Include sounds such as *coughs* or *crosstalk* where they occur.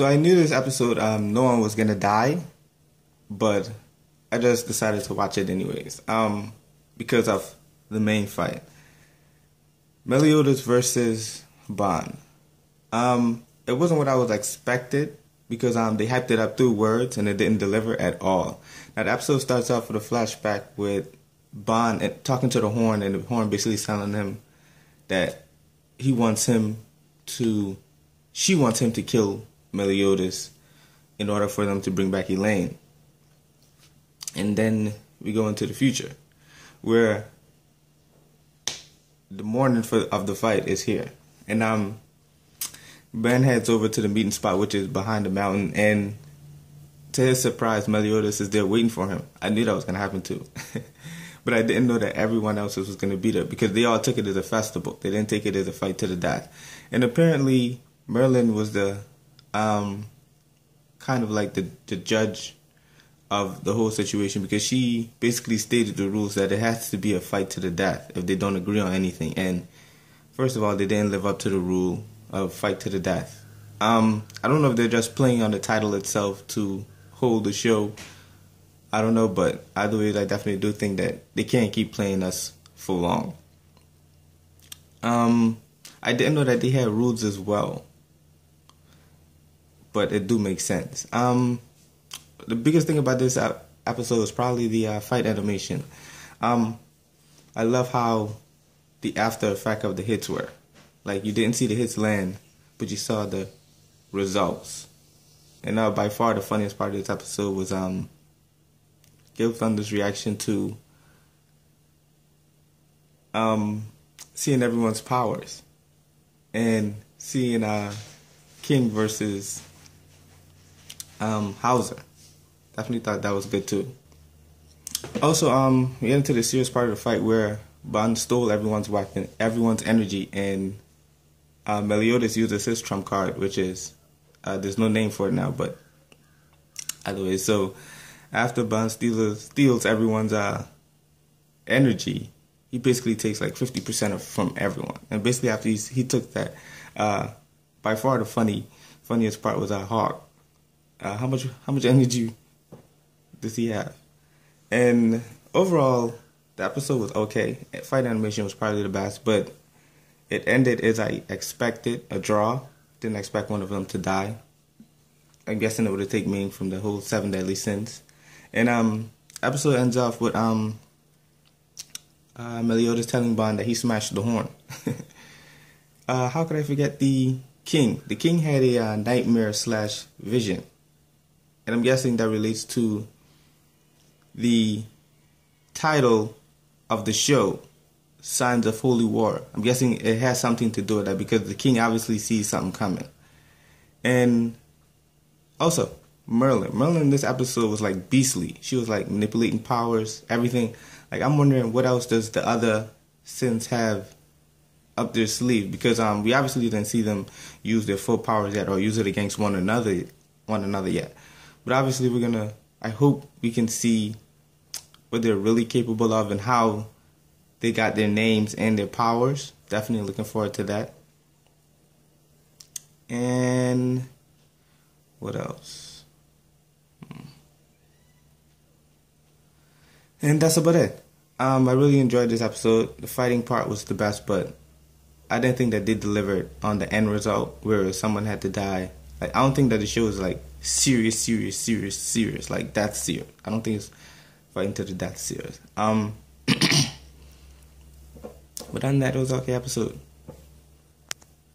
So I knew this episode, um, no one was gonna die, but I just decided to watch it anyways, um, because of the main fight. Meliodas versus Ban. Um, it wasn't what I was expected because um they hyped it up through words and it didn't deliver at all. Now the episode starts off with a flashback with Ban talking to the horn and the horn basically telling him that he wants him to she wants him to kill Meliodas in order for them to bring back Elaine. And then we go into the future where the morning for of the fight is here. And um Ban heads over to the meeting spot which is behind the mountain and to his surprise Meliodas is there waiting for him. I knew that was gonna happen too. *laughs* but I didn't know that everyone else was gonna be there because they all took it as a festival. They didn't take it as a fight to the death. And apparently Merlin was the um kind of like the the judge of the whole situation because she basically stated the rules that it has to be a fight to the death if they don't agree on anything. And first of all, they didn't live up to the rule of fight to the death. Um, I don't know if they're just playing on the title itself to hold the show. I don't know, but either way, I definitely do think that they can't keep playing us for long. Um, I didn't know that they had rules as well, but it do make sense. Um, the biggest thing about this episode is probably the uh, fight animation. Um, I love how the after effect of the hits were. Like you didn't see the hits land, but you saw the results. And uh, by far the funniest part of this episode was um, Gilthunder's reaction to um, seeing everyone's powers and seeing uh, King versus um, Howzer definitely thought that was good too. Also, um, we get into the serious part of the fight where Ban stole everyone's weapon, everyone's energy, and uh, Meliodas uses his trump card, which is uh, there's no name for it now, but either way. So after Ban steals steals everyone's uh, energy, he basically takes like 50% of, from everyone. And basically after he he took that, uh, by far the funny funniest part was uh, Hawk. Uh, how much how much energy does he have? And overall, the episode was okay. Fight animation was probably the best, but it ended as I expected, a draw. Didn't expect one of them to die. I'm guessing it would have taken meaning from the whole seven deadly sins. And um, episode ends off with um, uh, Meliodas telling Ban that he smashed the horn. *laughs* uh, how could I forget the king? The king had a uh, nightmare slash vision, and I'm guessing that relates to the title of the show, Signs of Holy War. I'm guessing it has something to do with that because the king obviously sees something coming. And also, Merlin. Merlin in this episode was like beastly. She was like manipulating powers, everything. Like I'm wondering what else does the other sins have up their sleeve? Because um we obviously didn't see them use their full powers yet or use it against one another one another yet. But obviously we're gonna I hope we can see what they're really capable of and how they got their names and their powers. Definitely looking forward to that. And what else? Hmm. And that's about it. Um, I really enjoyed this episode. The fighting part was the best, but I didn't think that they delivered on the end result where someone had to die. Like I don't think that the show is like serious, serious, serious, serious. Like that's serious. I don't think it's fighting to the death serious. Um, *coughs* but on that, it was okay episode.